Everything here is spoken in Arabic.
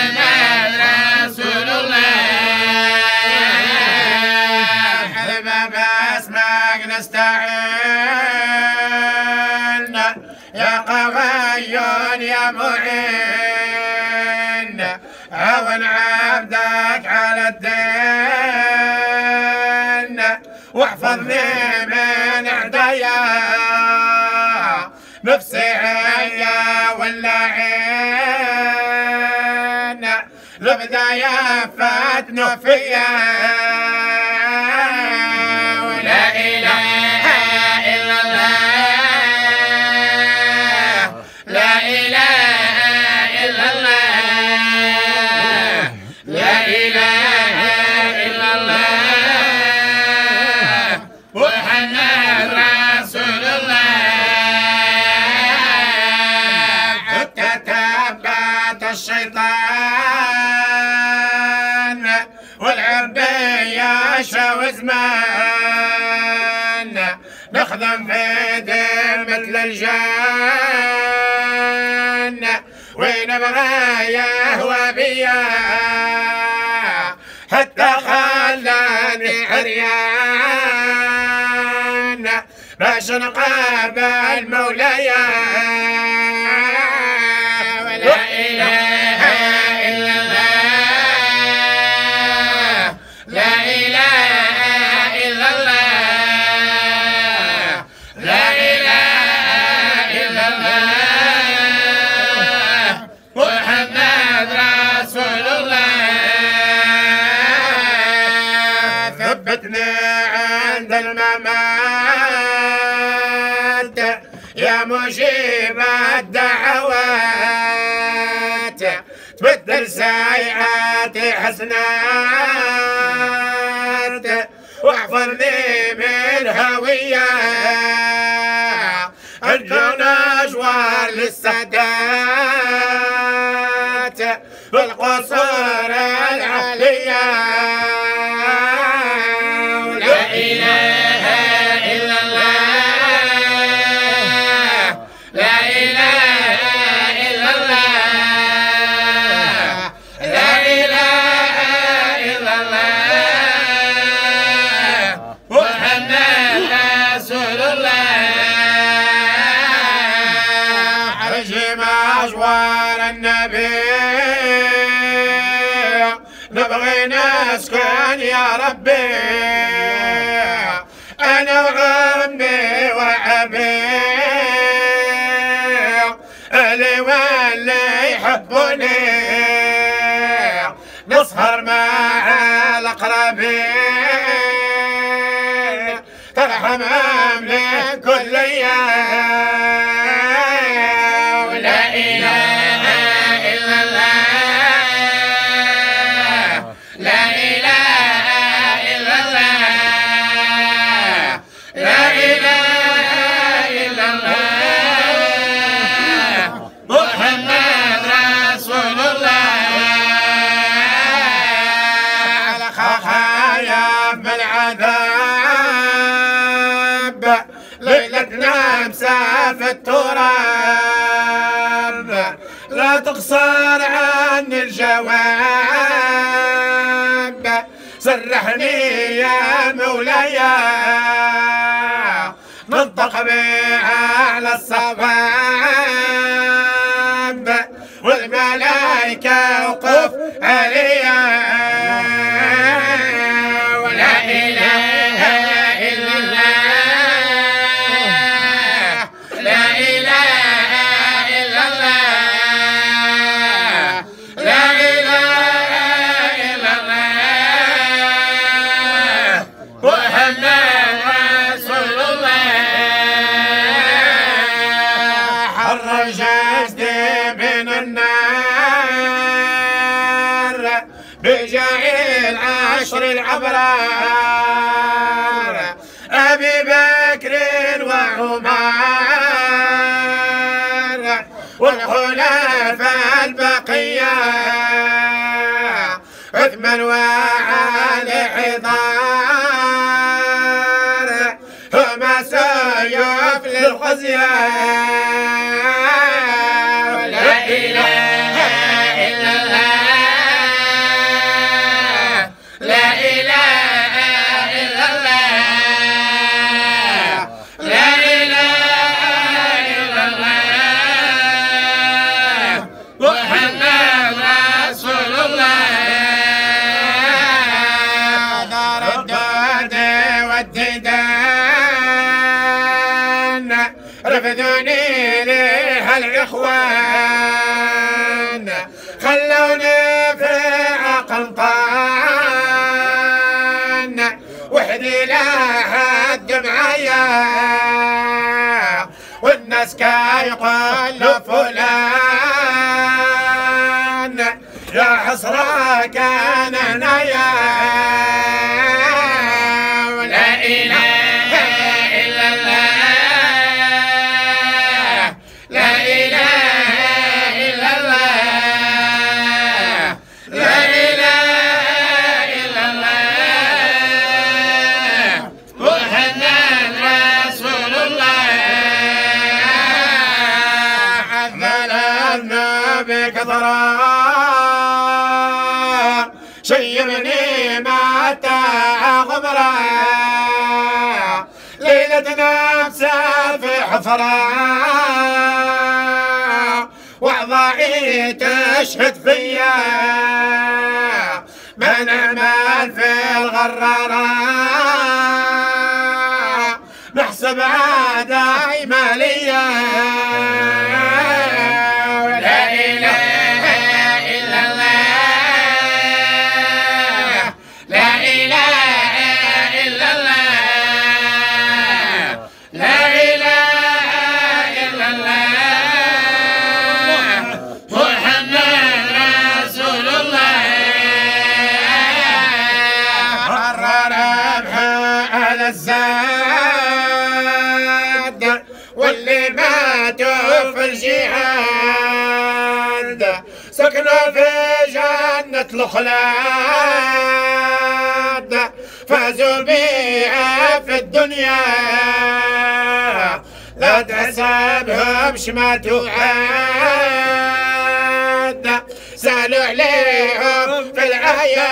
محمد رسول الله. حلم باسمك نستعين يا قوي يا معين عون عبدك على الدين واحفظني من اعدايا نفسي عيا ولا عين البداية فاتنا فيا. لا إله والعبية شو زمان نخدم في مثل الجان. وين أبغى يهوى بيا حتى خلاني عريان. باش نقابل مولاي لا إله إلا الله. لا إله إلا الله. محمد رسول الله. ثبتني عند الممات. يا مجيب الدعوات. تبدل سيئاتي حسنات. واحفظني من هوية. الجنى جوار للسادات. بالقصور العليا نبغي نسكن يا ربي. أنا وعمي وابي اللي واللي يحبوني. نسهر مع الأقربين. ترحم املك كل أيام. ليلتنا مسافة التراب. لا تقصر عني الجواب. سرحني يا مولاي. نطق بأعلى الصواب جسدي من النار بجاي العشر العبرار أبي بكر وعمر والخلفاء البقية عثمان وعلي حضار هما سيوف للخزيان. لا رفدوني الإخوان. خلوني في قنطان وحدي لها الدمعية والناس كيقول فلان يا حسرة كان هنايا عذلنا بكثرة شيبني متى غبرة. ليلة نفسها في حفرة. وأعضائي تشهد فيا. من أمل في الغرارة. نحسب دايما ليا الجهاد سكنوا في جنة الخلاد. فازوا بها في الدنيا. لا تحسبهم شماتوا عاد سألوا عليهم في الآية